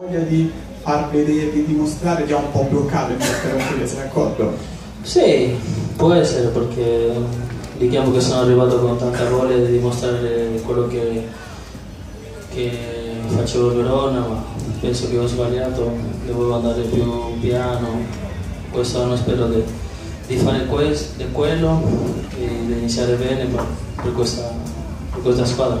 voglia di far vedere, di dimostrare già un po' bloccato in questa partita, sei d'accordo? Sì, può essere perché diciamo che sono arrivato con tanta voglia di dimostrare quello che, che facevo a Verona, ma penso che ho sbagliato, dovevo andare più piano, quest'anno spero di, di fare questo, di quello e di iniziare bene per, per, questa, per questa squadra.